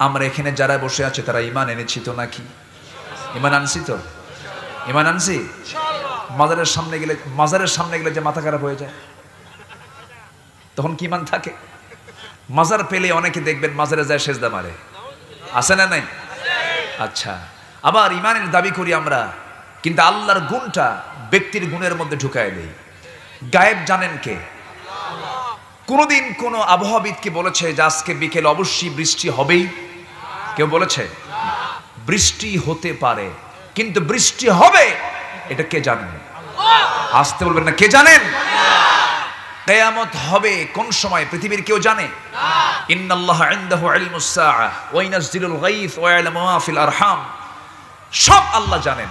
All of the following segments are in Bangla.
আমরা এখানে যারা বসে আছে তারা ইমান এনেছি তো নাকি? ইমান আনছি তো? ইমান আনছি? মাজারের সামনে গেলে মাজারের সামনে গেলে যে মাথা খারাপ হয়ে যায়। তখন কি ইমান থাকে? মাজার পেলে অনেকে দেখবেন মাজারে যায় সেজদা মারে। আছে না নাই? আচ্ছা। আবার ইমানের দাবি করি আমরা কিন্তু আল্লাহর গুণটা ব্যক্তির গুণের মধ্যে ঢুকায় দেই। গায়েব জানেন কে? কোনোদিন কোনো আবহাওয়াবিদকে বলেছে যে আজকে বিকেল অবশ্যই বৃষ্টি হবেই। কেউ বলেছে, বৃষ্টি হতে পারে, কিন্তু বৃষ্টি হবে, এটা কে জানেন? আসতে বলবেন না, কে জানেন? কেয়ামত হবে কোন সময়, পৃথিবীর কেউ জানে? আরহাম। সব আল্লাহ জানেন।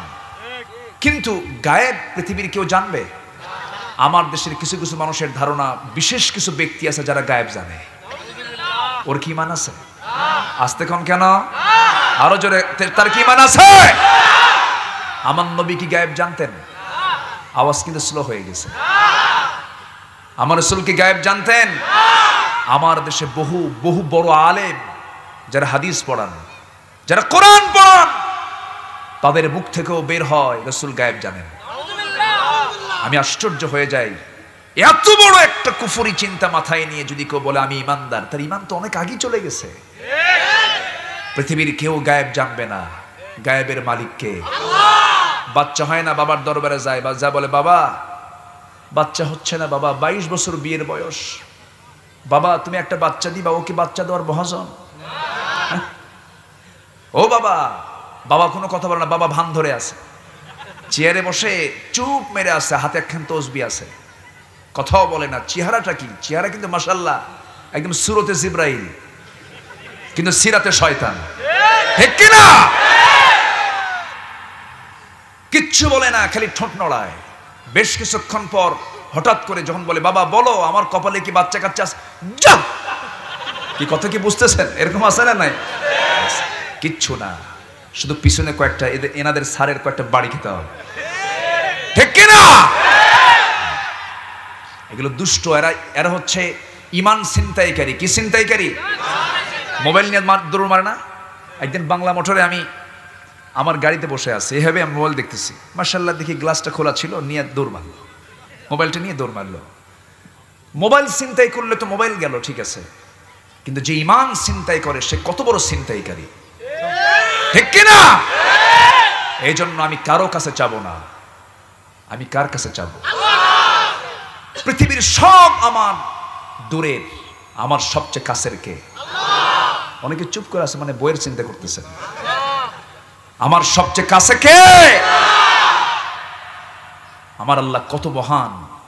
কিন্তু গায়েব পৃথিবীর কেউ জানবে? আমার দেশের কিছু কিছু মানুষের ধারণা, বিশেষ কিছু ব্যক্তি আছে যারা গায়েব জানে। ওর কি মান আছে? আসতে কন কেন? আরও জোরে তার কি মান আছে? আমার নবী কি গায়েব জানতেন? আওয়াজ কিন্তু স্লো হয়ে গেছে। আমার রসুল কি গায়েব জানতেন? আমার দেশে বহু বহু বড় আলেম যারা হাদিস পড়ান, যারা কোরআন পড়ান, তাদের মুখ থেকেও বের হয় রসুল গায়েব জানেন। আমি আশ্চর্য হয়ে যাই। এত বড় একটা কুফুরি চিন্তা মাথায় নিয়ে যদি কেউ বলে আমি ইমানদার, তার ইমান তো অনেক আগেই চলে গেছে। পৃথিবীর কেউ গায়েব জানবে না গায়েবের মালিককে বাচ্চা হয় না বাবার দরবারে যায় বা যা বলে বাবা বাচ্চা হচ্ছে না বাবা বাইশ বছর বিয়ের বয়স। বাবা তুমি একটা বাচ্চা দিবা ও কি বাচ্চা দেওয়ার মহাজন? হ্যাঁ? ও বাবা বাবা কোনো কথা বলে না বাবা ভান ধরে আছে। চেয়ারে বসে চুপ মেরে আছে হাতে একখান তসবি আছে। কথাও বলে না চেহারাটা কি? চেহারা কিন্তু মাসাল্লাহ একদম সুরতে জিব্রাইল। কিন্তু সিরাতে শয়তান। ঠিক কিনা? কিচ্ছু বলে না, খালি ঠোঁট নড়ায়। বেশ কিছুক্ষণ পর হঠাৎ করে যখন বলে, বাবা, বলো, আমার কপালে কি বাচ্চা কাচ্চা আছে?" যা কি কথা কি বুঝতেছেন? এরকম আছে না নাই? কিচ্ছু না। শুধু পিছনে কয়েকটা, এদের, এনাদের সারের কয়েকটা বাড়ি খেতে হবে। ঠিক কিনা? এগুলো দুষ্ট, এরা এরা হচ্ছে ইমান ছিনতাইকারী। কি ছিনতাইকারী? মোবাইল নিয়ে দৌড় মারে না। একদিন বাংলা মোটরে আমি আমার গাড়িতে বসে আছে, এভাবে আমি মোবাইল দেখতেছি। মার্শাল্লাহ দেখি গ্লাসটা খোলা ছিল, নিয়ে দৌড় মারলো। মোবাইলটা নিয়ে দৌড় মারলো। মোবাইল ছিনতাই করলে তো মোবাইল গেল, ঠিক আছে। কিন্তু যে ইমান ছিনতাই করে, সে কত বড় ছিনতাইকারী। ঠিক কিনা? এই জন্য আমি কারও কাছে চাবো না। আমি কার কাছে চাবো? পৃথিবীর সব আমার দূরের, আমার সবচেয়ে কাছের কে? অনেকে চুপ করে আছে মানে বইয়ের চিন্তা করতেছে। আমার সবচেয়ে কাছে কে? আমার আল্লাহ কত মহান।